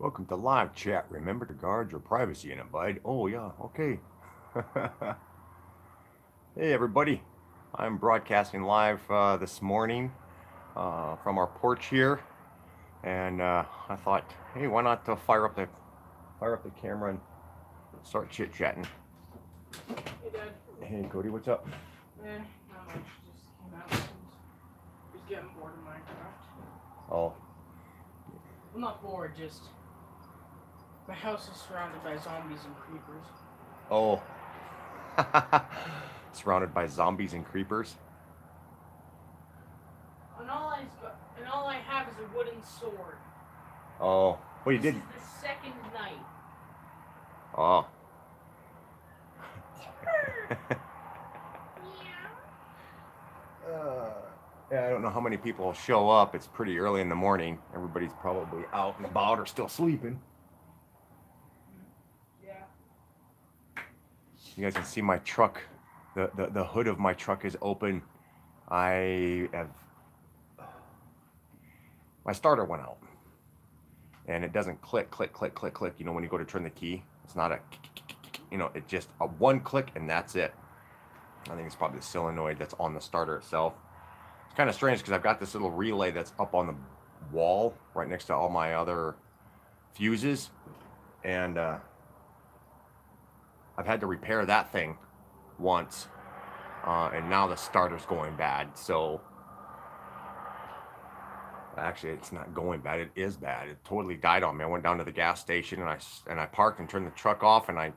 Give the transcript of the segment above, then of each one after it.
Welcome to live chat. Remember to guard your privacy and abide. Oh, yeah, okay. hey, everybody. I'm broadcasting live uh, this morning uh, from our porch here. And uh, I thought, hey, why not uh, fire up the fire up the camera and start chit chatting. Hey, Dad. Hey, Cody, what's up? Eh, not much. Just came out. and Just getting bored of Minecraft. Oh, I'm not bored, just. My house is surrounded by zombies and creepers. oh. Surrounded by zombies and creepers. And all, I, and all I have is a wooden sword. Oh, well, you this did. is the second night. Oh. Uh, yeah, I don't know how many people will show up. It's pretty early in the morning. Everybody's probably out and about or still sleeping. You guys can see my truck. The, the, the hood of my truck is open. I have. My starter went out. And it doesn't click, click, click, click, click. You know, when you go to turn the key, it's not a. You know, it just a one click and that's it. I think it's probably the solenoid that's on the starter itself. It's kind of strange because I've got this little relay that's up on the wall right next to all my other fuses. And uh, I've had to repair that thing once. Uh, and now the starter's going bad. So actually, it's not going bad. It is bad. It totally died on me. I went down to the gas station and I and I parked and turned the truck off and I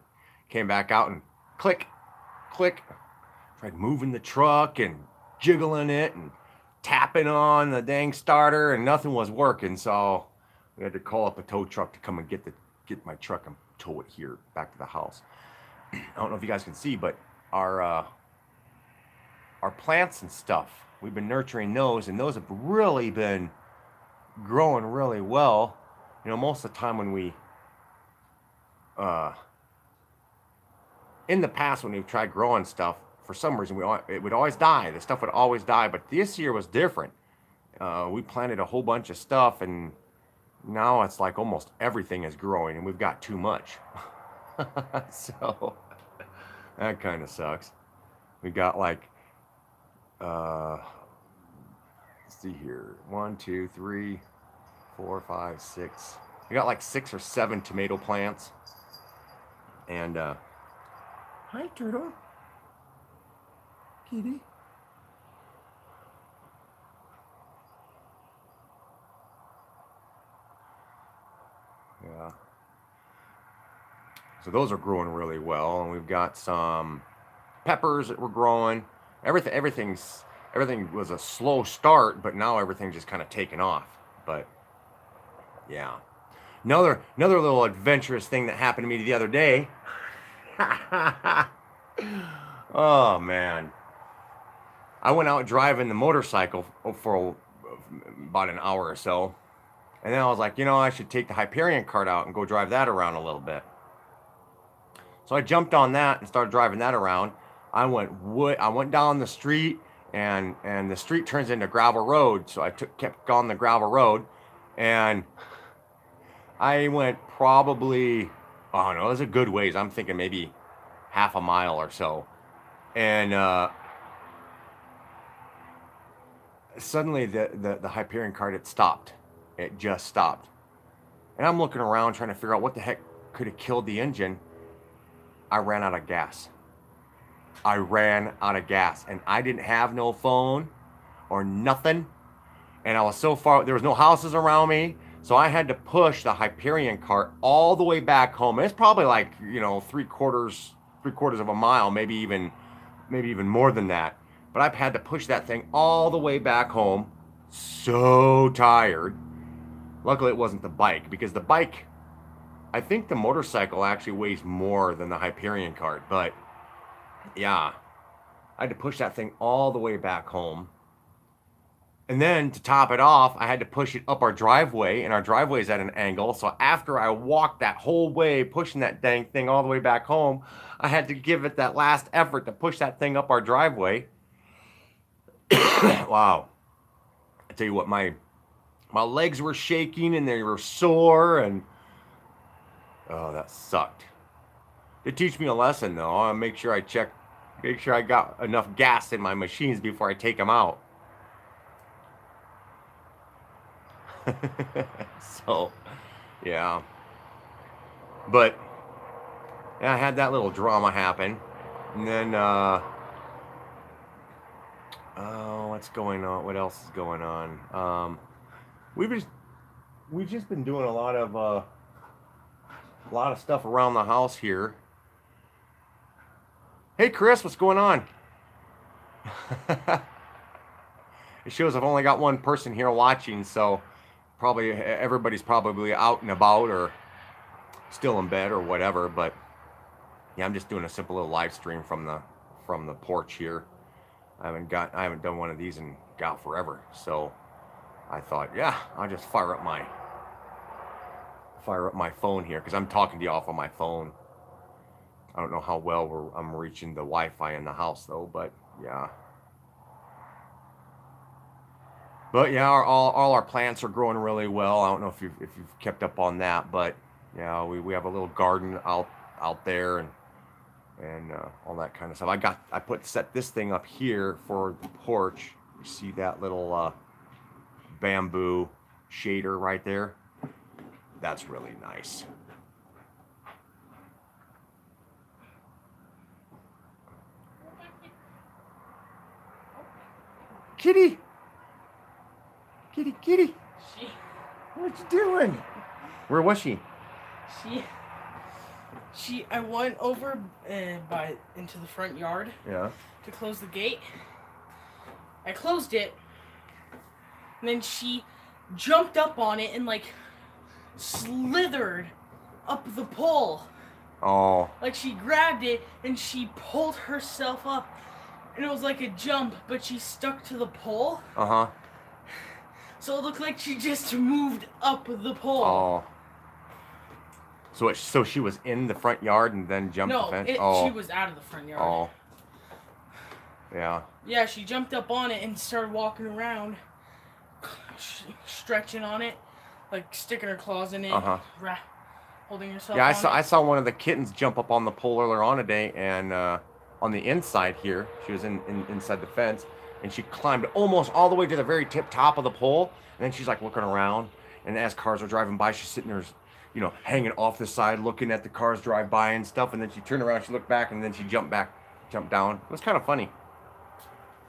came back out and click, click. Tried moving the truck and jiggling it and tapping on the dang starter and nothing was working. So we had to call up a tow truck to come and get the get my truck and tow it here back to the house. I don't know if you guys can see, but our uh, our plants and stuff, we've been nurturing those, and those have really been growing really well. You know, most of the time when we uh, in the past when we've tried growing stuff, for some reason we it would always die. The stuff would always die, but this year was different. Uh, we planted a whole bunch of stuff, and now it's like almost everything is growing, and we've got too much. so that kind of sucks. We got like, uh, let's see here, one, two, three, four, five, six. We got like six or seven tomato plants, and uh, hi turtle, kitty. Yeah. So those are growing really well, and we've got some peppers that were growing. Everything, everything's, everything was a slow start, but now everything's just kind of taken off. But yeah, another another little adventurous thing that happened to me the other day. oh man, I went out driving the motorcycle for about an hour or so, and then I was like, you know, I should take the Hyperion cart out and go drive that around a little bit. So I jumped on that and started driving that around. I went wood. I went down the street, and and the street turns into gravel road. So I took kept on the gravel road, and I went probably I don't know. It was a good ways. I'm thinking maybe half a mile or so, and uh, suddenly the, the the Hyperion cart had stopped. It just stopped, and I'm looking around trying to figure out what the heck could have killed the engine. I ran out of gas. I ran out of gas and I didn't have no phone or nothing. And I was so far, there was no houses around me. So I had to push the Hyperion cart all the way back home. It's probably like, you know, three quarters, three quarters of a mile, maybe even, maybe even more than that. But I've had to push that thing all the way back home. So tired. Luckily it wasn't the bike because the bike I think the motorcycle actually weighs more than the Hyperion cart, but yeah, I had to push that thing all the way back home. And then to top it off, I had to push it up our driveway, and our driveway is at an angle. So after I walked that whole way, pushing that dang thing all the way back home, I had to give it that last effort to push that thing up our driveway. wow. I tell you what, my my legs were shaking and they were sore and Oh, that sucked. To teach me a lesson, though, I make sure I check, make sure I got enough gas in my machines before I take them out. so, yeah. But, yeah, I had that little drama happen. And then, uh, oh, what's going on? What else is going on? Um, we've just, we've just been doing a lot of, uh, a lot of stuff around the house here. Hey, Chris, what's going on? it shows I've only got one person here watching, so probably everybody's probably out and about or still in bed or whatever. But yeah, I'm just doing a simple little live stream from the from the porch here. I haven't got I haven't done one of these in God forever, so I thought, yeah, I'll just fire up my fire up my phone here because I'm talking to you off on my phone. I don't know how well I'm reaching the Wi-Fi in the house though, but yeah. But yeah, our, all, all our plants are growing really well. I don't know if you've, if you've kept up on that, but yeah, we, we have a little garden out out there and and uh, all that kind of stuff. I got I put set this thing up here for the porch. You see that little uh, bamboo shader right there? That's really nice. Kitty! Kitty, kitty! She, What you doing? Where was she? she, she. I went over uh, by into the front yard Yeah. to close the gate. I closed it, and then she jumped up on it and like slithered up the pole. Oh, Like she grabbed it and she pulled herself up, and it was like a jump, but she stuck to the pole. uh huh. So it looked like she just moved up the pole. Oh. So it, so she was in the front yard and then jumped no, the fence. it, oh. she was out of the front yard. Oh. Yeah. Yeah, she jumped up on it and started walking around, stretching on it, like sticking her claws in it, Uh-huh. holding herself. Yeah, I saw it. I saw one of the kittens jump up on the pole earlier on today, and uh, on the inside here, she was in, in inside the fence, and she climbed almost all the way to the very tip top of the pole, and then she's like looking around, and as cars are driving by, she's sitting there, you know, hanging off the side, looking at the cars drive by and stuff, and then she turned around, she looked back, and then she jumped back, jumped down. It was kind of funny.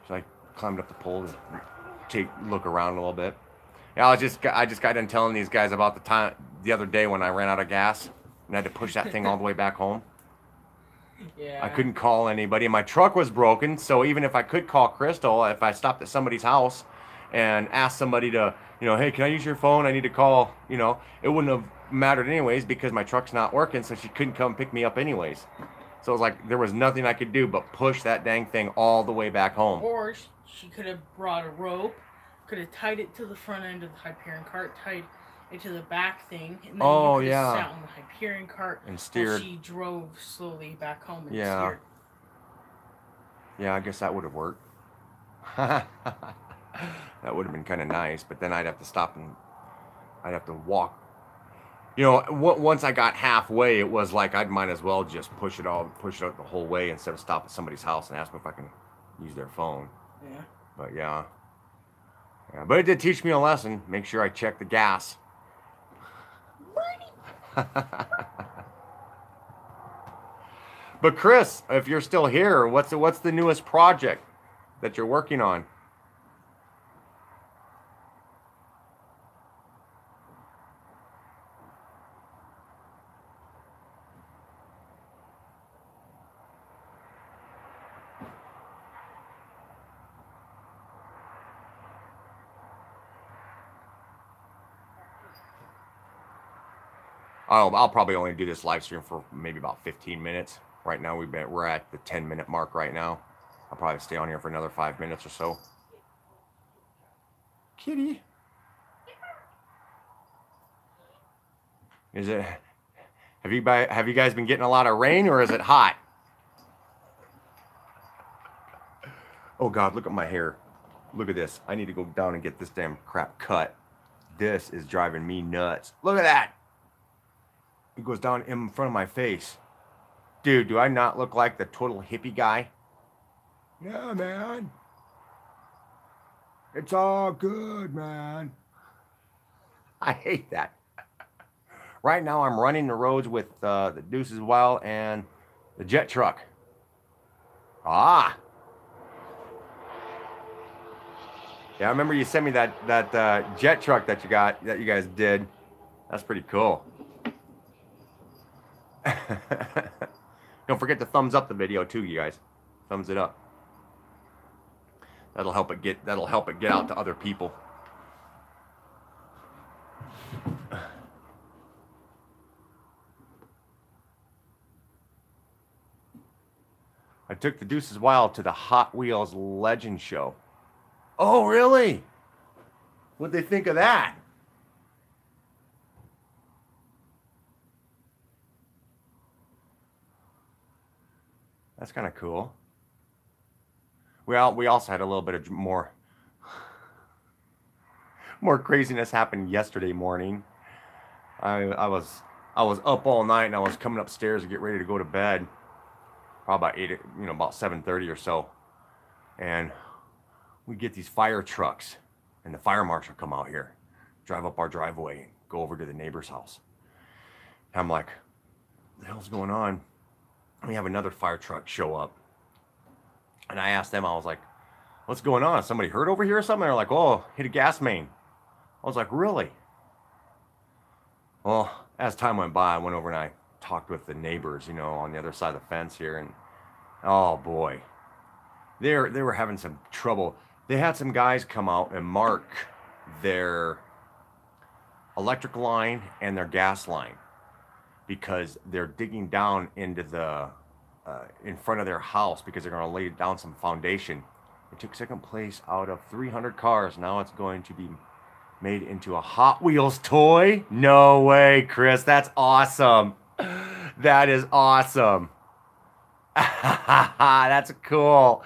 She like climbed up the pole to take look around a little bit. Yeah, I just I just got done telling these guys about the time the other day when I ran out of gas and I had to push that thing all the way back home. Yeah. I couldn't call anybody. My truck was broken, so even if I could call Crystal, if I stopped at somebody's house and asked somebody to, you know, hey, can I use your phone? I need to call, you know, it wouldn't have mattered anyways because my truck's not working, so she couldn't come pick me up anyways. So it was like there was nothing I could do but push that dang thing all the way back home. Or sh- she could have brought a rope, could have tied it to the front end of the Hyperion cart, tied it to the back thing, and then Oh, you yeah. sat on the Hyperion cart And steered. she drove slowly back home and Yeah. steered. Yeah, I guess that would have worked. that would have been kind of nice, but then I'd have to stop and I'd have to walk. You know, w- once I got halfway, it was like I'd might as well just push it all, push it out the whole way instead of stop at somebody's house and ask them if I can use their phone. Yeah. But yeah, yeah. But it did teach me a lesson. Make sure I check the gas. but Chris, if you're still here, what's the, what's the newest project that you're working on? I'll, I'll probably only do this live stream for maybe about 15 minutes. Right now we've been we're at the 10 minute mark right now. I'll probably stay on here for another five minutes or so. Kitty. Is it have you by have you guys been getting a lot of rain or is it hot? Oh god, look at my hair. Look at this. I need to go down and get this damn crap cut. This is driving me nuts. Look at that. It goes down in front of my face. Dude, do I not look like the total hippie guy? Yeah, man. It's all good, man. I hate that. Right now, I'm running the roads with uh, the Deuces Wild and the jet truck. Ah. Yeah, I remember you sent me that that uh, jet truck that you got that you guys did. That's pretty cool. Don't forget to thumbs up the video too, you guys. Thumbs it up. That'll help it get that'll help it get out to other people. I took the Deuces Wild to the Hot Wheels Legend Show. Oh, really? What'd they think of that? That's kind of cool. Well, we also had a little bit of more more craziness happen yesterday morning. I I was I was up all night and I was coming upstairs to get ready to go to bed. Probably about eight, you know, about seven thirty or so, and we get these fire trucks, and the fire marshal come out here, drive up our driveway, go over to the neighbor's house. And I'm like, the hell's going on? We have another fire truck show up. And I asked them, I was like, what's going on? Somebody hurt over here or something? They're like, oh, hit a gas main. I was like, really? Well, as time went by, I went over and I talked with the neighbors, you know, on the other side of the fence here. And oh boy, they they were having some trouble. They had some guys come out and mark their electric line and their gas line because they're digging down into the uh, in front of their house because they're going to lay down some foundation. It took second place out of 300 cars. Now it's going to be made into a Hot Wheels toy. No way, Chris. That's awesome. That is awesome. That's cool.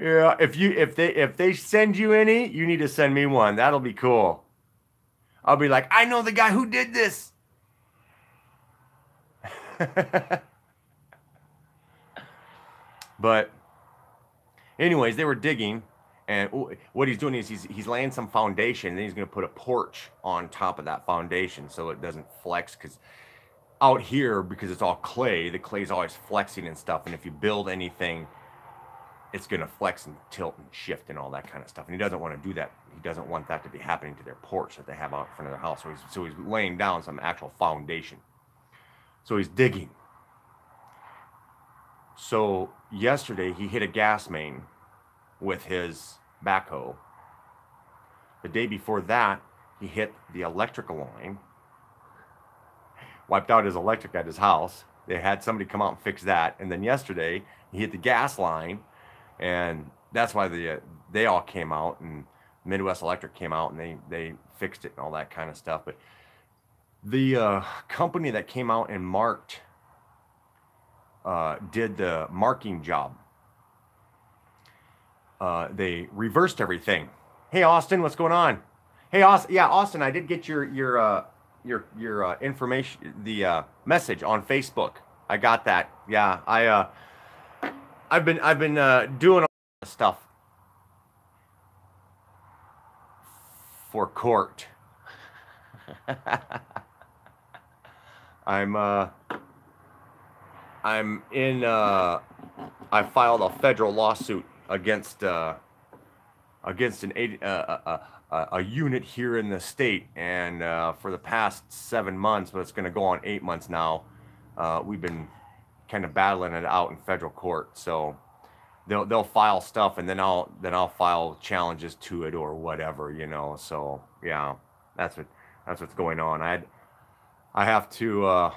Yeah, if you if they if they send you any, you need to send me one. That'll be cool. I'll be like, I know the guy who did this. but anyways, they were digging and what he's doing is he's he's laying some foundation and then he's going to put a porch on top of that foundation so it doesn't flex cuz out here because it's all clay, the clay's always flexing and stuff and if you build anything it's going to flex and tilt and shift and all that kind of stuff. And he doesn't want to do that. He doesn't want that to be happening to their porch that they have out in front of their house. So he's, so he's laying down some actual foundation. So he's digging. So yesterday he hit a gas main with his backhoe. The day before that, he hit the electrical line, wiped out his electric at his house. They had somebody come out and fix that. And then yesterday, he hit the gas line, and that's why the uh, they all came out and Midwest Electric came out and they they fixed it and all that kind of stuff. But the uh, company that came out and marked uh, did the marking job. Uh, they reversed everything. Hey Austin, what's going on? Hey Austin, yeah Austin, I did get your your uh, your your uh, information, the uh, message on Facebook. I got that. Yeah, I I've been I've been doing stuff for court. I'm uh I'm in uh I filed a federal lawsuit against uh against an eight, uh, uh, uh, a unit here in the state and uh, for the past seven months but it's going to go on eight months now uh, we've been kind of battling it out in federal court. So they'll they'll file stuff and then I'll then I'll file challenges to it or whatever you know? So yeah that's what that's what's going on. I had I have to uh,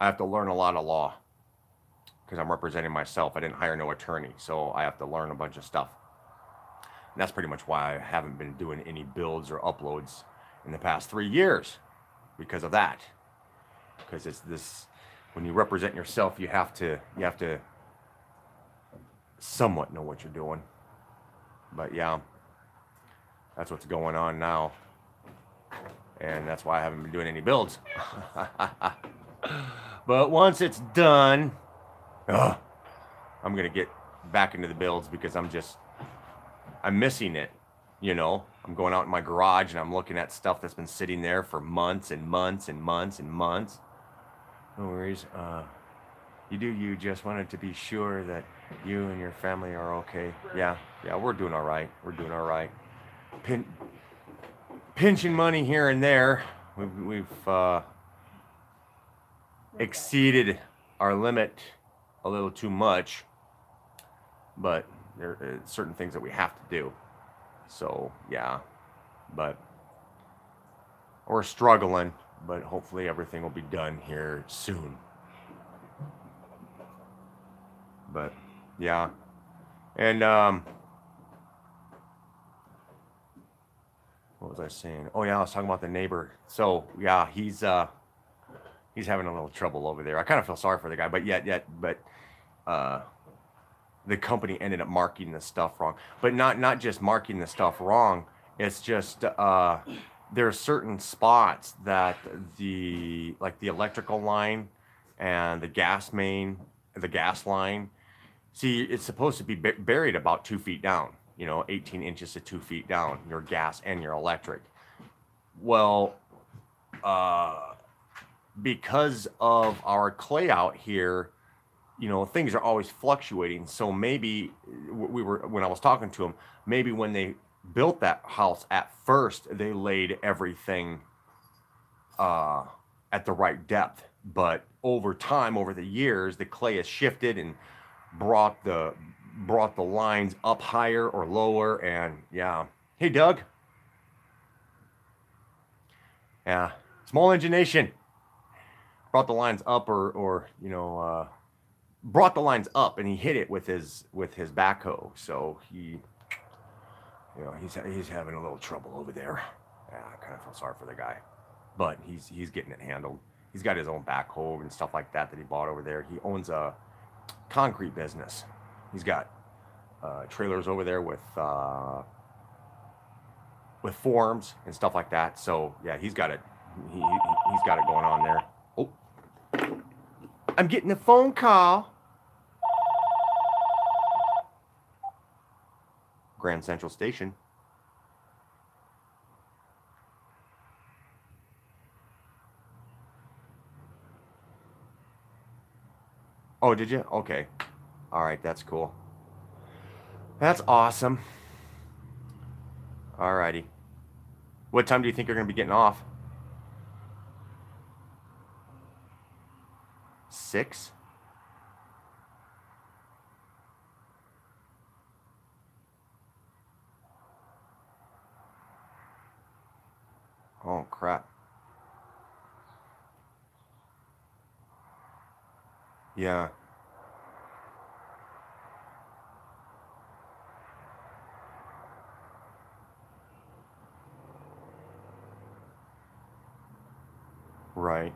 I have to learn a lot of law because I'm representing myself. I didn't hire no attorney, so I have to learn a bunch of stuff. And that's pretty much why I haven't been doing any builds or uploads in the past three years because of that. Because it's this when you represent yourself, you have to you have to somewhat know what you're doing. But yeah, that's what's going on now. And that's why I haven't been doing any builds. but once it's done, ugh, I'm gonna get back into the builds because I'm just I'm missing it. You know, I'm going out in my garage and I'm looking at stuff that's been sitting there for months and months and months and months. No worries. Uh, you do you just wanted to be sure that you and your family are okay. Yeah, yeah, we're doing all right. We're doing all right. Pin, pinching money here and there. We've, we've uh, exceeded our limit a little too much, but there are certain things that we have to do. So yeah, but we're struggling, but hopefully everything will be done here soon. But yeah, and um, what was I saying? Oh yeah, I was talking about the neighbor. So yeah, he's uh, he's having a little trouble over there. I kind of feel sorry for the guy, but yet yet but uh the company ended up marking the stuff wrong. But not not just marking the stuff wrong. It's just uh, there are certain spots that the like the electrical line and the gas main, the gas line. See, it's supposed to be buried about two feet down. You know, 18 inches to two feet down. Your gas and your electric. Well, uh, because of our clay out here you know things are always fluctuating so maybe we were when i was talking to him maybe when they built that house at first they laid everything uh at the right depth but over time over the years the clay has shifted and brought the brought the lines up higher or lower and yeah hey doug yeah small engine nation brought the lines up or or you know uh brought the lines up and he hit it with his with his backhoe. So he, you know, he's he's having a little trouble over there. Yeah, I kind of feel sorry for the guy, but he's he's getting it handled. He's got his own backhoe and stuff like that that he bought over there. He owns a concrete business. He's got uh, trailers over there with uh, with forms and stuff like that. So yeah, he's got it. He, he's got it going on there. Oh, I'm getting a phone call. Grand Central Station. Oh, did you? Okay. All right, that's cool. That's awesome. All righty. What time do you think you're going to be getting off? Six? Oh, crap. Yeah. Right.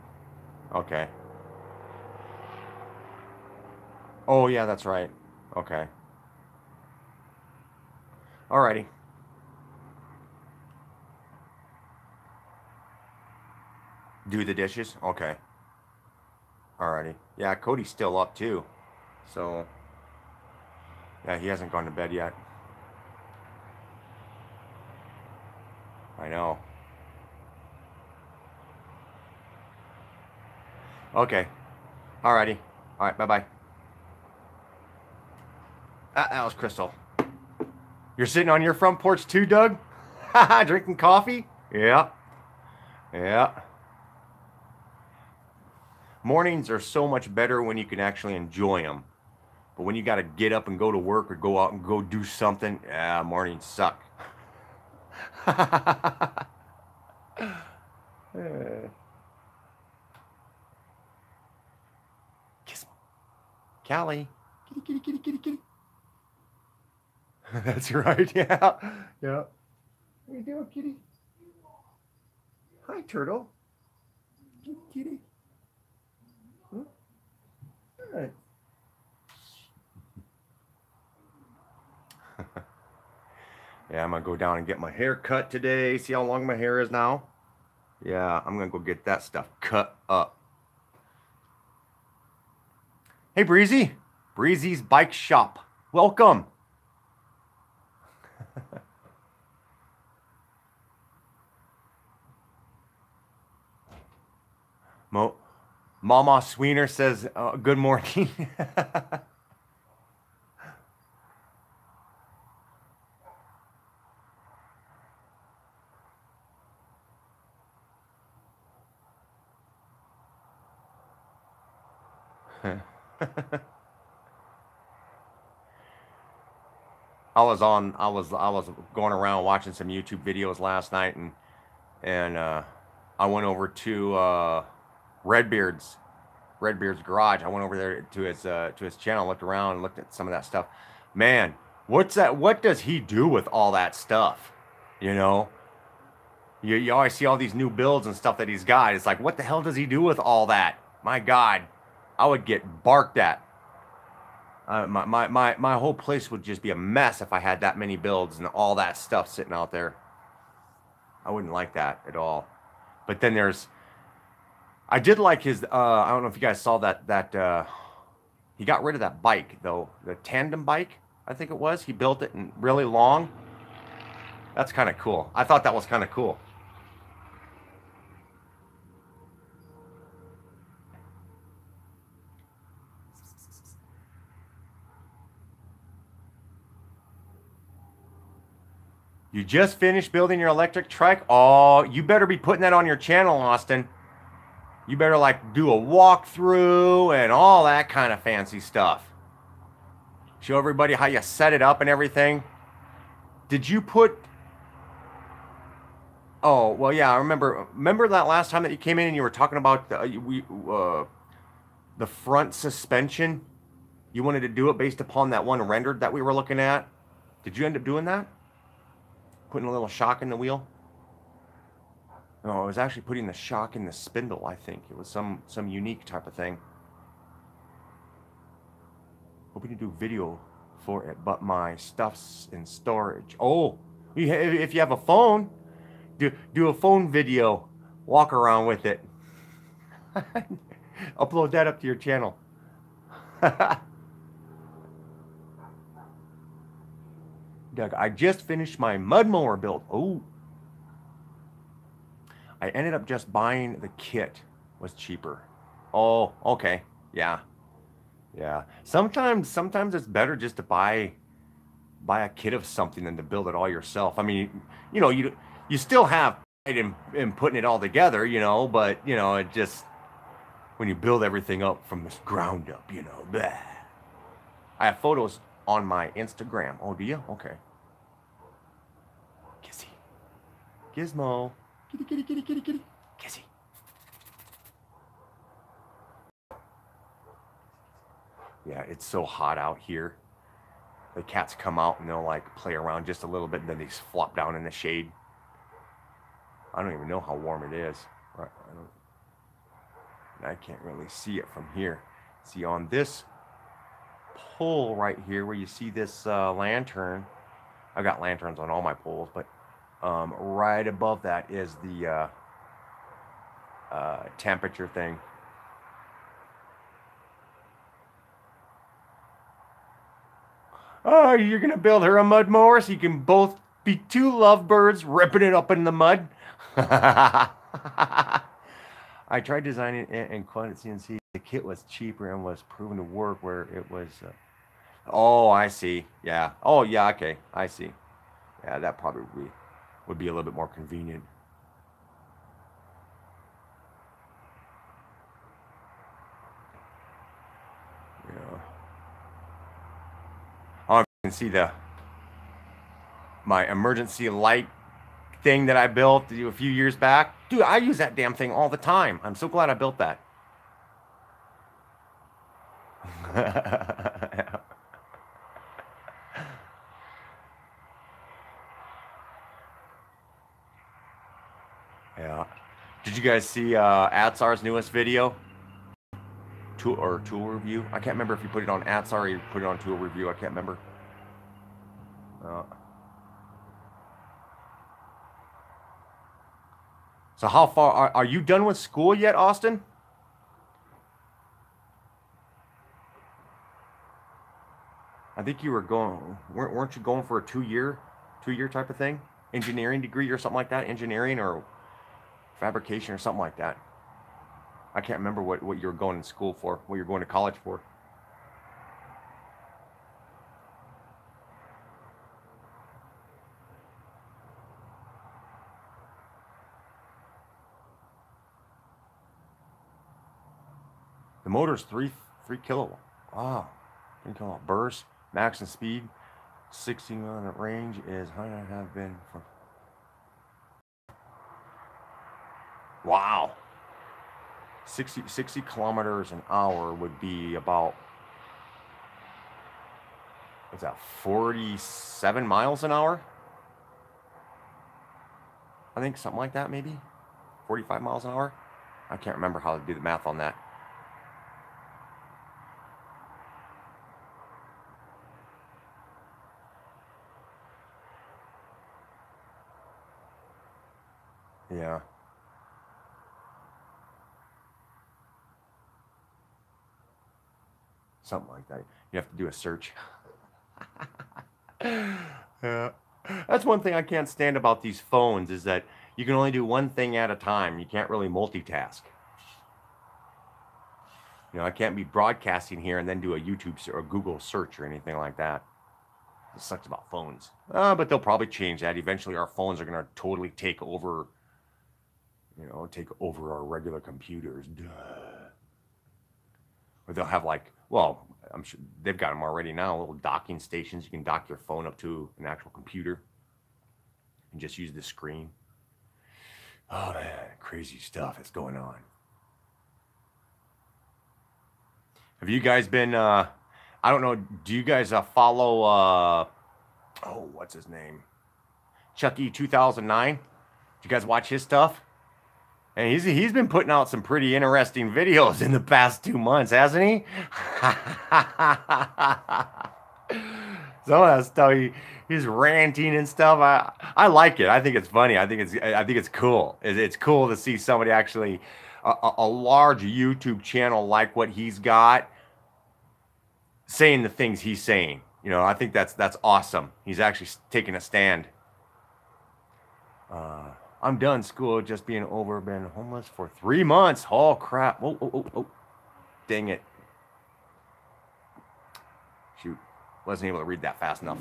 Okay. Oh, yeah, that's right. Okay. Alrighty. Do the dishes? Okay. Alrighty. Yeah, Cody's still up too. So, yeah, he hasn't gone to bed yet. I know. Okay. Alrighty. Alright, bye-bye. Ah, that was Crystal. You're sitting on your front porch too, Doug? Drinking coffee? Yeah. Yeah mornings are so much better when you can actually enjoy them. But when you got to get up and go to work or go out and go do something, yeah, mornings suck. Kiss me. Callie. Kitty, kitty, kitty, kitty, kitty. That's right, yeah. Yeah. How you doing, kitty? Hi, turtle. Kitty, kitty. Good. yeah, I'm gonna go down and get my hair cut today. See how long my hair is now? Yeah, I'm gonna go get that stuff cut up. Hey, Breezy. Breezy's Bike Shop. Welcome. Mo, Mama Sweener says, uh, "Good morning." I was on I was I was going around watching some YouTube videos last night and and uh, I went over to uh, Redbeard's Redbeard's garage. I went over there to his uh, to his channel, looked around, looked at some of that stuff. Man, what's that? What does he do with all that stuff? You know, you, you always see all these new builds and stuff that he's got. It's like, what the hell does he do with all that? My God, I would get barked at. Uh, my, my, my, my whole place would just be a mess if I had that many builds and all that stuff sitting out there. I wouldn't like that at all. But then there's, I did like his, uh, I don't know if you guys saw that, that, uh, he got rid of that bike though, the tandem bike, I think it was. He built it in really long. That's kind of cool. I thought that was kind of cool. You just finished building your electric trike? Oh, you better be putting that on your channel, Austin. You better like do a walkthrough and all that kind of fancy stuff. Show everybody how you set it up and everything. Did you put Oh, well yeah, I remember remember that last time that you came in and you were talking about the we uh, the front suspension? You wanted to do it based upon that one rendered that we were looking at? Did you end up doing that? Putting a little shock in the wheel. No, I was actually putting the shock in the spindle, I think. It was some, some unique type of thing. Hoping to do video for it, but my stuff's in storage. Oh, if you have a phone, do, do a phone video. Walk around with it. Upload that up to your channel. Doug, I just finished my mud mower build. Oh. I ended up just buying the kit was cheaper. Oh, okay. Yeah. Yeah. Sometimes sometimes it's better just to buy buy a kit of something than to build it all yourself. I mean, you know, you you still have pride in in putting it all together, you know, but you know, it just when you build everything up from the ground up, you know. I have photos on my Instagram. Oh, do you? Okay. Kissy. Gizmo. Kitty, kitty, kitty, kitty, kitty. Kissy. Yeah, it's so hot out here. The cats come out and they'll like play around just a little bit and then they flop down in the shade. I don't even know how warm it is. I, don't, I can't really see it from here. See on this pole right here where you see this uh, lantern. I've got lanterns on all my poles, but um, right above that is the uh, uh, temperature thing. Oh, you're going to build her a mud mower so you can both be two lovebirds ripping it up in the mud? I tried designing it in Quantum CNC. The kit was cheaper and was proven to work where it was. Uh, oh, I see. Yeah. Oh, yeah. Okay. I see. Yeah, that probably would be, would be a little bit more convenient. Yeah. Oh, you can see the my emergency light thing that I built a few years back. Dude, I use that damn thing all the time. I'm so glad I built that. yeah. Did you guys see uh, Atsar's newest video? Tool or tool review? I can't remember if you put it on Atsar or you put it on tool review. I can't remember. Uh, So how far are, are you done with school yet, Austin? I think you were going, weren't, weren't you going for a two year, two year type of thing? Engineering degree or something like that? Engineering or fabrication or something like that. I can't remember what, what you were going to school for, what you're going to college for. The motor's three three kilowatt. Wow, ah, three kilowatt burst, maximum speed, 60 mile range is how I have been for. Wow. 60, 60 kilometers an hour would be about what's that 47 miles an hour i think something like that maybe 45 miles an hour i can't remember how to do the math on that Yeah. Something like that. You have to do a search. yeah. That's one thing I can't stand about these phones is that you can only do one thing at a time. You can't really multitask. You know, I can't be broadcasting here and then do a YouTube or Google search or anything like that. It sucks about phones. Uh, but they'll probably change that. Eventually, our phones are going to totally take over you know, take over our regular computers. Duh. Or they'll have like, well, I'm sure they've got them already now, little docking stations. You can dock your phone up to an actual computer and just use the screen. Oh man, crazy stuff is going on. Have you guys been, uh, I don't know, do you guys uh, follow, uh, oh, what's his name? Chucky 2009? Do you guys watch his stuff? And he's he's been putting out some pretty interesting videos in the past two months, hasn't he? some of that stuff he, he's ranting and stuff. I I like it. I think it's funny. I think it's I think it's cool. It's, it's cool to see somebody actually a, a large YouTube channel like what he's got saying the things he's saying. You know, I think that's that's awesome. He's actually taking a stand. Uh, I'm done school just being over, been homeless for three months. Oh crap. Oh, oh, oh, oh. Dang it. Shoot. Wasn't able to read that fast enough.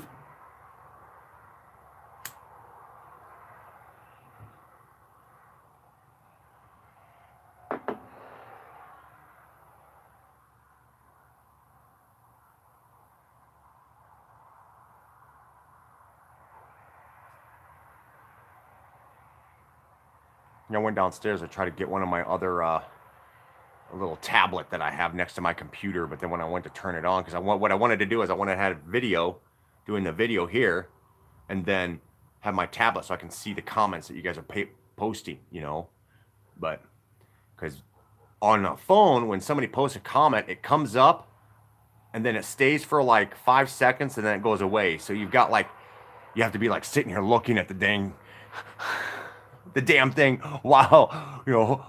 I went downstairs to try to get one of my other uh, little tablet that I have next to my computer. But then when I went to turn it on, because I want what I wanted to do is I wanted to have video, doing the video here, and then have my tablet so I can see the comments that you guys are pay- posting. You know, but because on a phone when somebody posts a comment, it comes up, and then it stays for like five seconds, and then it goes away. So you've got like you have to be like sitting here looking at the dang the damn thing while you know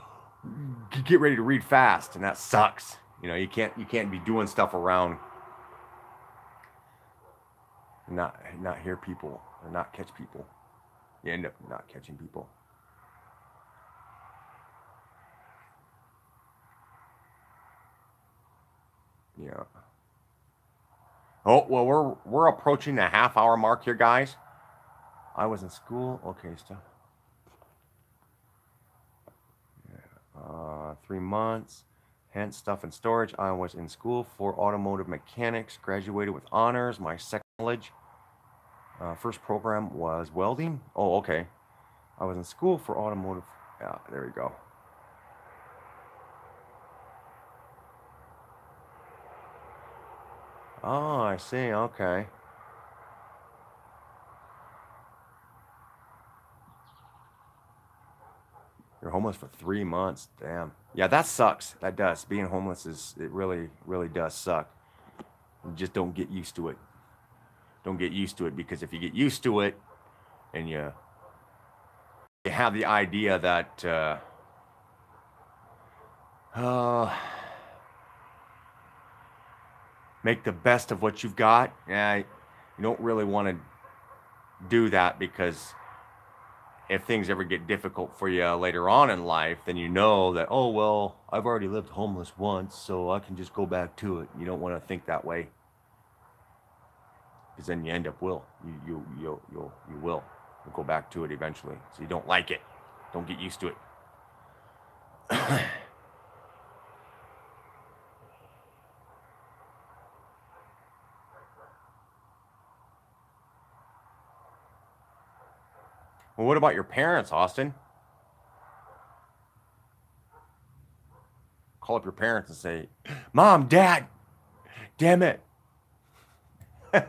get ready to read fast and that sucks. You know you can't you can't be doing stuff around not not hear people or not catch people. You end up not catching people. Yeah. Oh well we're we're approaching the half hour mark here guys. I was in school. Okay stuff uh, three months. Hence, stuff and storage. I was in school for automotive mechanics, graduated with honors. My second college uh, first program was welding. Oh, okay. I was in school for automotive. Yeah, there we go. Oh, I see. Okay. You're homeless for three months. Damn. Yeah, that sucks. That does. Being homeless is it really, really does suck. You just don't get used to it. Don't get used to it because if you get used to it and you you have the idea that uh, uh, make the best of what you've got. Yeah, you don't really want to do that because if things ever get difficult for you later on in life, then you know that, oh, well, I've already lived homeless once, so I can just go back to it. You don't want to think that way. Because then you end up will. You, you, you, you'll, you will. You'll go back to it eventually. So you don't like it. Don't get used to it. Well, what about your parents, Austin? Call up your parents and say, Mom, Dad, damn it. I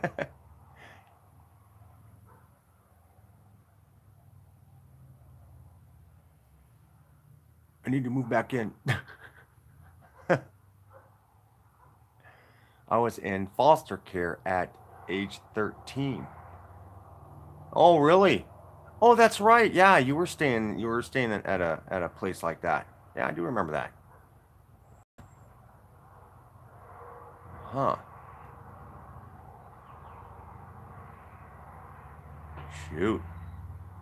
need to move back in. I was in foster care at age 13. Oh, really? Oh, that's right. Yeah, you were staying. You were staying at a at a place like that. Yeah, I do remember that. Huh. Shoot.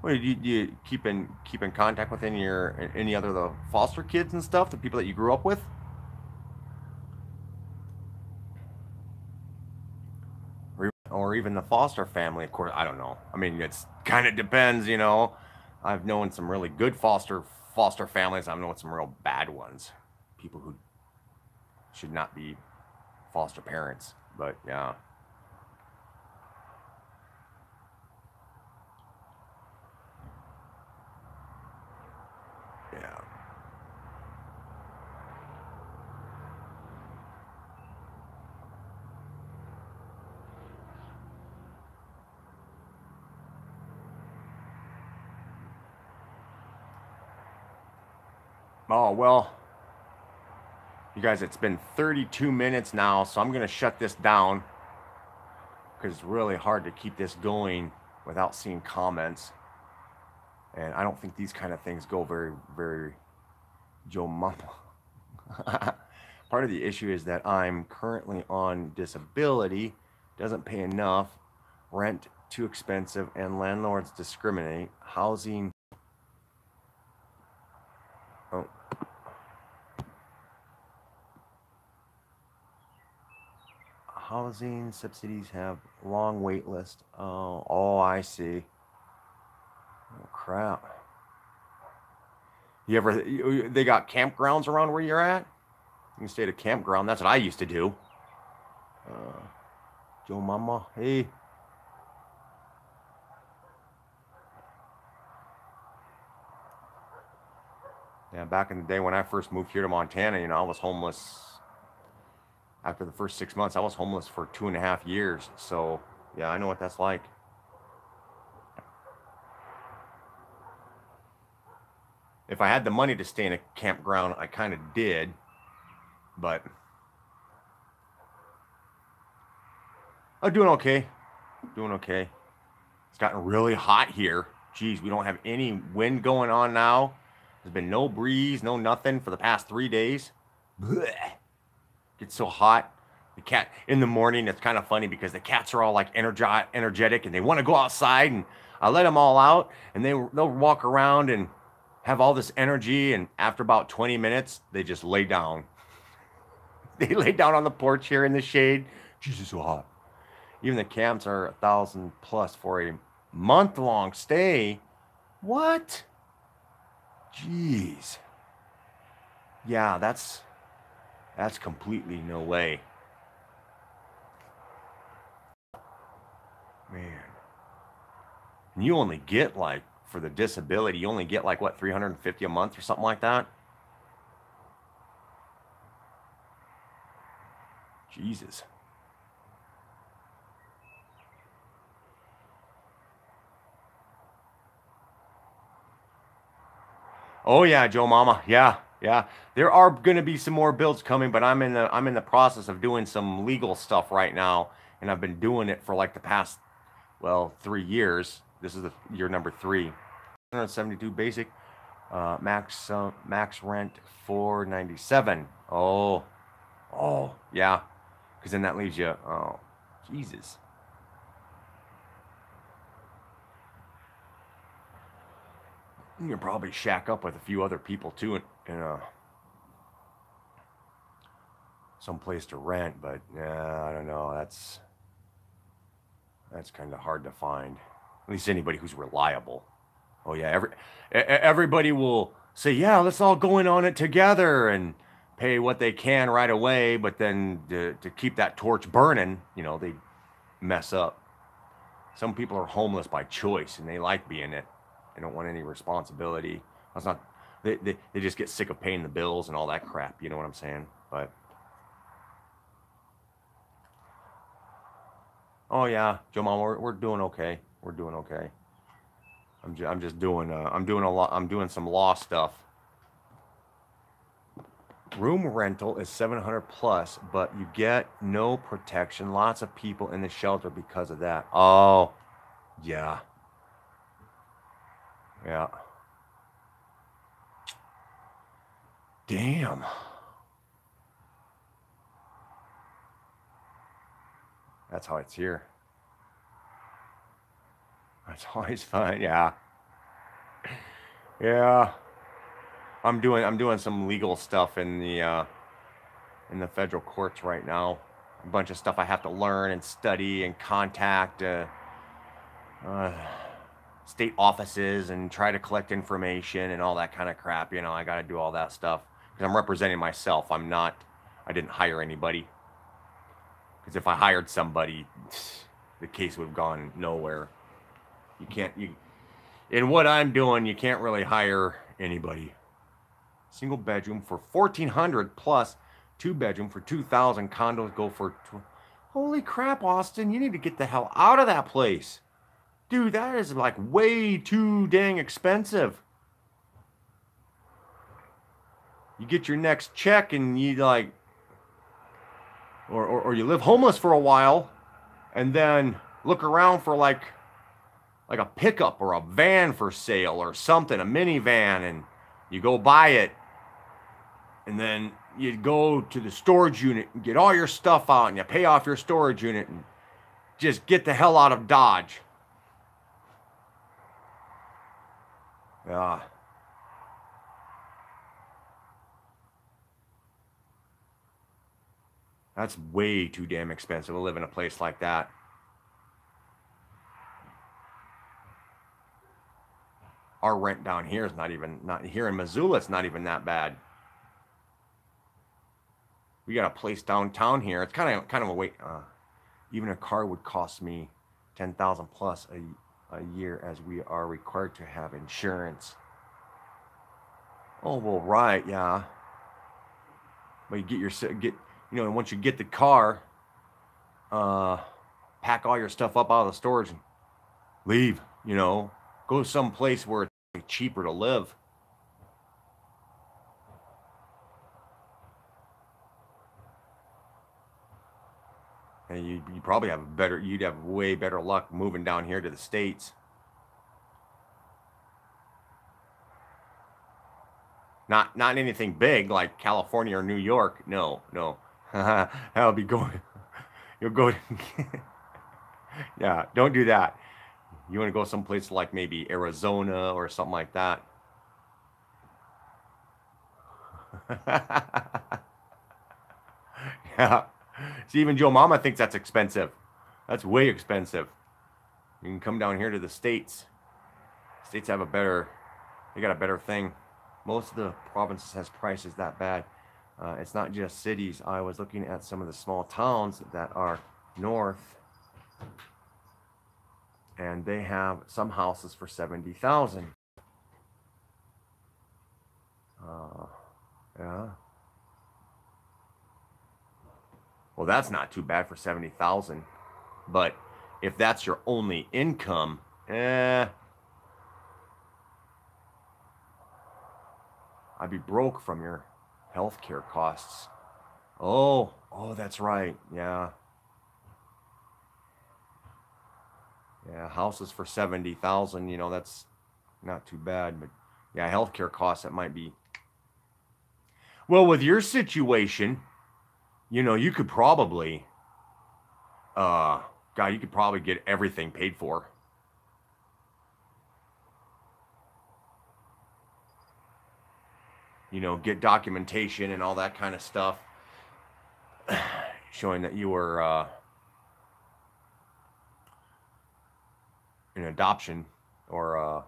What did you, you keep in keep in contact with any your any other the foster kids and stuff, the people that you grew up with? or even the foster family. Of course, I don't know. I mean, it's kind of depends, you know. I've known some really good foster foster families. I've known some real bad ones. People who should not be foster parents. But yeah. Oh, well, you guys, it's been 32 minutes now, so I'm going to shut this down because it's really hard to keep this going without seeing comments. And I don't think these kind of things go very, very Joe Mama. Part of the issue is that I'm currently on disability, doesn't pay enough, rent too expensive, and landlords discriminate. Housing housing subsidies have long wait list. Oh, oh, I see. Oh, crap. You ever, they got campgrounds around where you're at? You can stay at a campground. That's what I used to do. Uh, Joe Mama, hey. Yeah, back in the day when I first moved here to Montana, you know, I was homeless after the first six months, I was homeless for two and a half years. So, yeah, I know what that's like. If I had the money to stay in a campground, I kind of did, but I'm doing okay. Doing okay. It's gotten really hot here. Geez, we don't have any wind going on now. There's been no breeze, no nothing for the past three days. Blech gets so hot. The cat in the morning, it's kind of funny because the cats are all like energi- energetic and they want to go outside. And I let them all out and they, they'll walk around and have all this energy. And after about 20 minutes, they just lay down. they lay down on the porch here in the shade. Jesus, so hot. Even the camps are a thousand plus for a month long stay. What? Jeez. Yeah, that's that's completely no way. Man. And you only get like, for the disability, you only get like, what, 350 a month or something like that? Jesus. Oh yeah, Joe Mama. Yeah. Yeah, there are going to be some more builds coming, but I'm in the I'm in the process of doing some legal stuff right now, and I've been doing it for like the past well three years. This is the year number three. 172 basic. Uh, max uh, max rent 497. Oh, oh yeah, because then that leaves you. Oh, Jesus. You can probably shack up with a few other people too in, in a some place to rent, but yeah, I don't know. That's that's kind of hard to find. At least anybody who's reliable. Oh yeah, every everybody will say, "Yeah, let's all go in on it together and pay what they can right away." But then to, to keep that torch burning, you know, they mess up. Some people are homeless by choice and they like being it. They don't want any responsibility. That's not. They, they, they just get sick of paying the bills and all that crap. You know what I'm saying? But Oh yeah, Joe Mom, we're, we're doing okay. We're doing okay. I'm just, I'm just doing uh, I'm doing a lot I'm doing some law stuff. Room rental is 700 plus, but you get no protection. Lots of people in the shelter because of that. Oh, yeah. Yeah. Damn. That's how it's here. That's always fun. Yeah. Yeah. I'm doing I'm doing some legal stuff in the uh, in the federal courts right now. A bunch of stuff I have to learn and study and contact uh, uh, state offices and try to collect information and all that kind of crap. You know, I got to do all that stuff because I'm representing myself. I'm not. I didn't hire anybody. Because if I hired somebody, the case would have gone nowhere. You can't you in what I'm doing, you can't really hire anybody. Single bedroom for 1400 plus two bedroom for 2000 condos go for tw- Holy crap, Austin, you need to get the hell out of that place. Dude, that is like way too dang expensive. You get your next check and you like or, or, or you live homeless for a while and then look around for like like a pickup or a van for sale or something, a minivan, and you go buy it, and then you go to the storage unit and get all your stuff out and you pay off your storage unit and just get the hell out of Dodge. Yeah. That's way too damn expensive to live in a place like that. Our rent down here is not even not here in Missoula. It's not even that bad. We got a place downtown here. It's kind of kind of a wait. Uh, even a car would cost me ten thousand plus a a year, as we are required to have insurance. Oh well, right, yeah. But you get your get you know, and once you get the car, uh, pack all your stuff up out of the storage and leave, you know, go someplace where it's cheaper to live. And you, you probably have better, you'd have way better luck moving down here to the States. Not, not anything big like California or New York. No, no. I'll be going. You'll go. yeah, don't do that. You want to go someplace like maybe Arizona or something like that. yeah. See, even Joe Mama thinks that's expensive. That's way expensive. You can come down here to the states. States have a better. They got a better thing. Most of the provinces has prices that bad. Uh, it's not just cities. I was looking at some of the small towns that are north, and they have some houses for 70,000. Uh, yeah. Well, that's not too bad for 70,000. But if that's your only income, eh. I'd be broke from your healthcare costs. Oh, oh, that's right. Yeah. Yeah, houses for 70,000, you know, that's not too bad, but yeah, healthcare costs that might be. Well, with your situation, you know, you could probably, uh, God, you could probably get everything paid for. You know, get documentation and all that kind of stuff showing that you were uh, an adoption or uh,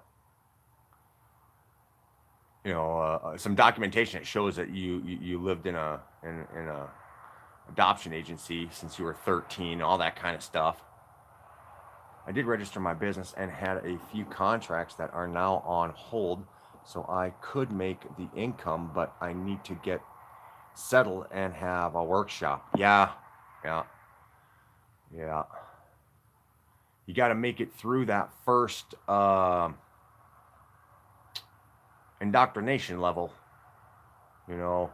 you know uh, uh, some documentation that shows that you you, you lived in a in, in a adoption agency since you were 13 all that kind of stuff. I did register my business and had a few contracts that are now on hold so i could make the income but i need to get settled and have a workshop yeah yeah yeah you got to make it through that first uh, indoctrination level. You know,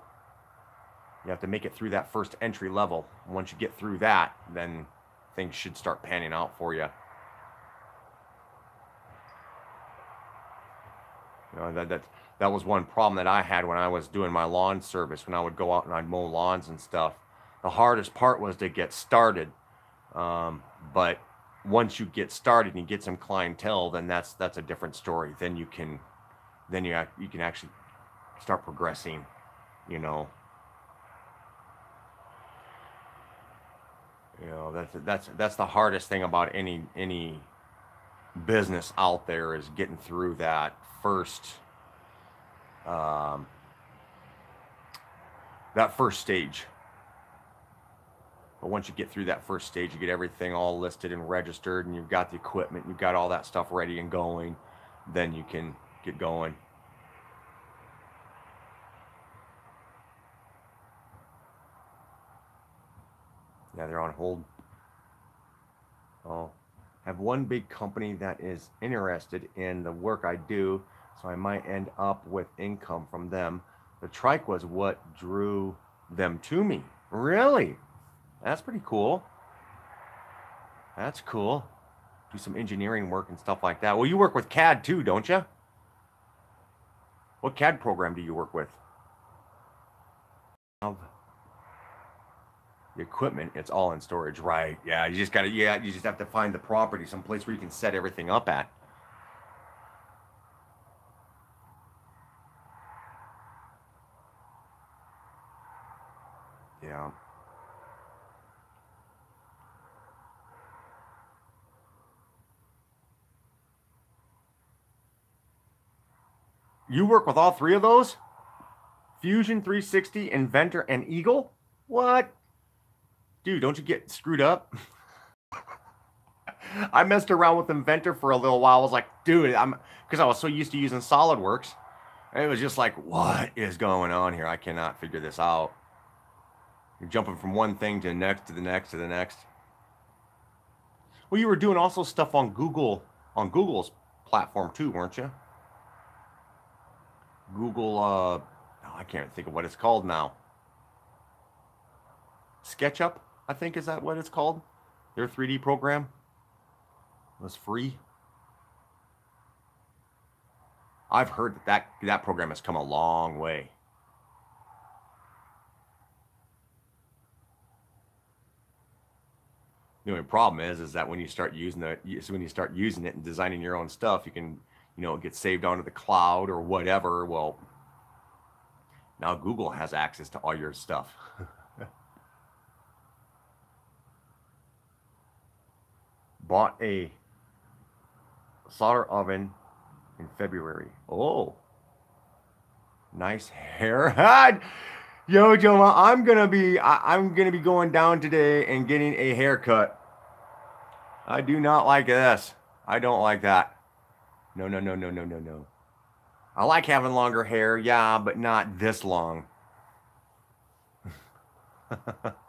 you have to make it through that first entry level. Once you get through that, then things should start panning out for you. That, that, that was one problem that I had when I was doing my lawn service, when I would go out and I'd mow lawns and stuff. The hardest part was to get started. Um, but once you get started and you get some clientele, then that's that's a different story. Then you can then you you can actually start progressing, you know. You know, that's that's that's the hardest thing about any any business out there is getting through that first um, that first stage but once you get through that first stage, you get everything all listed and registered, and you've got the equipment, you've got all that stuff ready and going, then you can get going. Yeah, they're on hold. Oh, have one big company that is interested in the work I do, so I might end up with income from them. The trike was what drew them to me. Really? That's pretty cool. That's cool. Do some engineering work and stuff like that. Well, you work with CAD too, don't you? What CAD program do you work with? The equipment, it's all in storage, right? Yeah, you just gotta, yeah, you just have to find the property, some place where you can set everything up at. Yeah. You work with all three of those? Fusion 360, Inventor, and Eagle? What? Dude, don't you get screwed up? I messed around with Inventor for a little while. I was like, dude, I'm because I was so used to using SolidWorks. It was just like, what is going on here? I cannot figure this out. You're jumping from one thing to the next to the next to the next. Well, you were doing also stuff on Google on Google's platform too, weren't you? Google, uh, oh, I can't think of what it's called now. SketchUp, I think, is that what it's called? Their 3D program was free. I've heard that, that that program has come a long way. The only problem is, is that when you start using it, when you start using it and designing your own stuff, you can you know, get saved onto the cloud or whatever. Well, now Google has access to all your stuff. Bought a solder oven in February. Oh, nice haircut. Yo, Joma, I'm gonna be I, I'm gonna be going down today and getting a haircut. I do not like this. I don't like that. No, no, no, no, no, no, no. I like having longer hair, yeah, but not this long.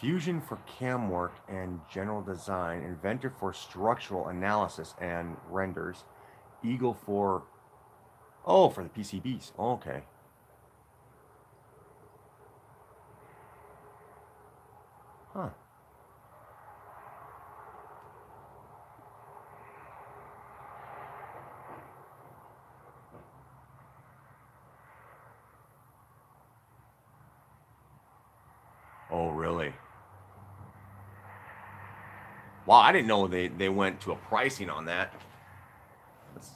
Fusion for cam work and general design, Inventor for structural analysis and renders, Eagle for, oh, for the PCBs. Okay. Huh. Wow, I didn't know they, they went to a pricing on that. That's,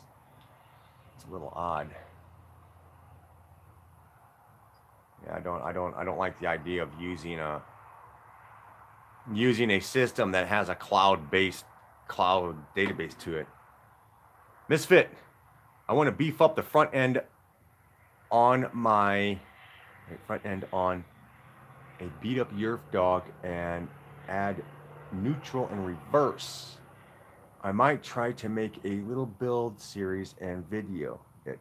that's a little odd. Yeah, I don't I don't I don't like the idea of using a using a system that has a cloud-based cloud database to it. Misfit, I want to beef up the front end on my front end on a beat up Yerf dog and add neutral and reverse. I might try to make a little build series and video it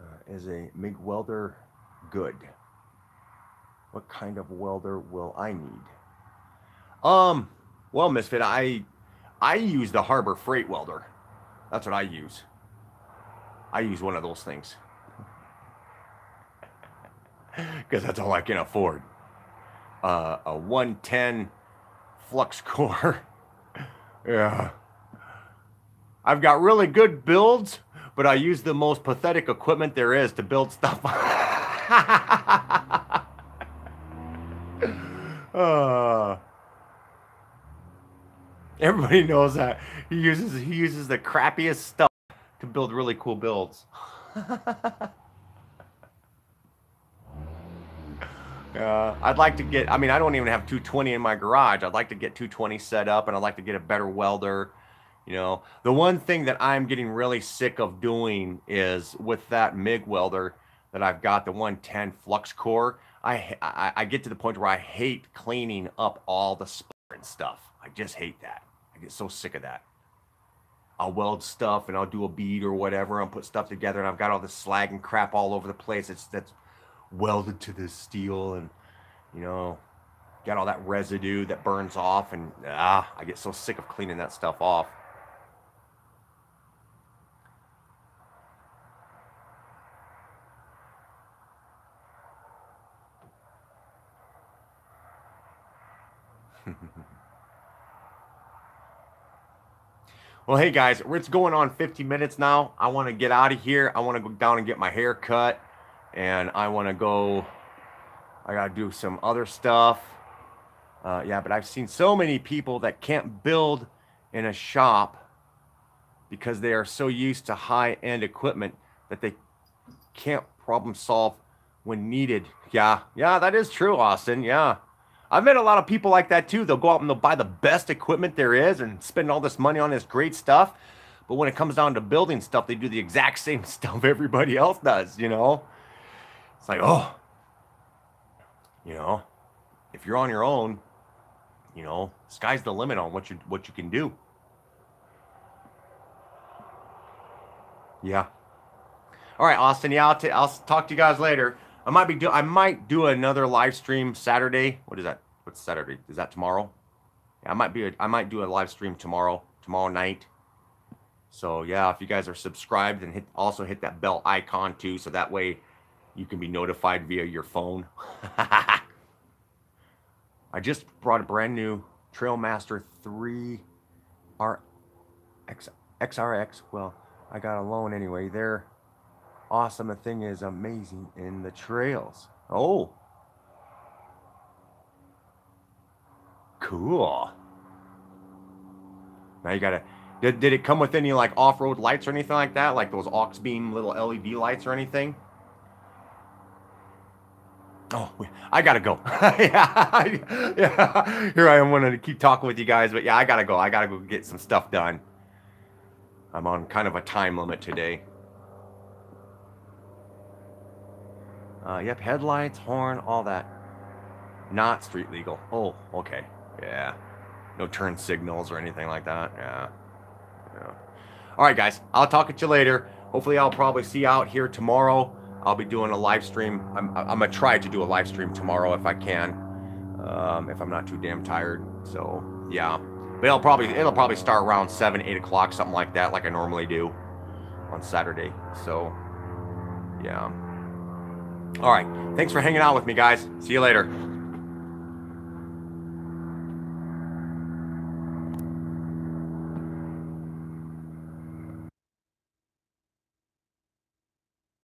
uh, as a MIG welder good. What kind of welder will I need? Um, well, Misfit, I I use the Harbor Freight welder. That's what I use. I use one of those things. Because that's all I can afford. Uh, a 110 flux core. yeah. I've got really good builds, but I use the most pathetic equipment there is to build stuff. uh, everybody knows that he uses he uses the crappiest stuff to build really cool builds. Uh, I'd like to get, I mean, I don't even have 220 in my garage. I'd like to get 220 set up and I'd like to get a better welder. You know, the one thing that I'm getting really sick of doing is with that MIG welder that I've got, the 110 flux core, I, I, I get to the point where I hate cleaning up all the and stuff. I just hate that. I get so sick of that. I'll weld stuff and I'll do a bead or whatever and put stuff together and I've got all this slag and crap all over the place. It's that's welded to the steel and you know got all that residue that burns off and ah i get so sick of cleaning that stuff off. Well hey guys it's going on 50 minutes now. I want to get out of here. I want to go down and get my hair cut and I want to go. I got to do some other stuff. Uh, yeah, but I've seen so many people that can't build in a shop because they are so used to high end equipment that they can't problem solve when needed. Yeah, yeah, that is true, Austin. Yeah. I've met a lot of people like that too. They'll go out and they'll buy the best equipment there is and spend all this money on this great stuff. But when it comes down to building stuff, they do the exact same stuff everybody else does, you know? It's like, oh, you know, if you're on your own, you know, sky's the limit on what you what you can do. Yeah. All right, Austin. Yeah, I'll, t- I'll talk to you guys later. I might be do I might do another live stream Saturday. What is that? What's Saturday? Is that tomorrow? Yeah, I might be. A, I might do a live stream tomorrow. Tomorrow night. So yeah, if you guys are subscribed then hit also hit that bell icon too, so that way you can be notified via your phone. I just brought a brand new Trailmaster 3 R X, XRX. Well, I got a loan anyway. They're awesome. The thing is amazing in the trails. Oh. Cool. Now you gotta. Did, did it come with any like off-road lights or anything like that? Like those aux beam little LED lights or anything? Oh, I gotta go. yeah, yeah. Here I am wanting to keep talking with you guys, but yeah, I gotta go. I gotta go get some stuff done. I'm on kind of a time limit today. Uh, yep, headlights, horn, all that. Not street legal. Oh, okay. Yeah. No turn signals or anything like that. Yeah. Yeah. All right, guys. I'll talk at you later. Hopefully, I'll probably see you out here tomorrow. I'll be doing a live stream. I'm, I'm gonna try to do a live stream tomorrow if I can, um, if I'm not too damn tired. So yeah, but it'll probably it'll probably start around seven, eight o'clock, something like that, like I normally do on Saturday. So yeah. All right. Thanks for hanging out with me, guys. See you later.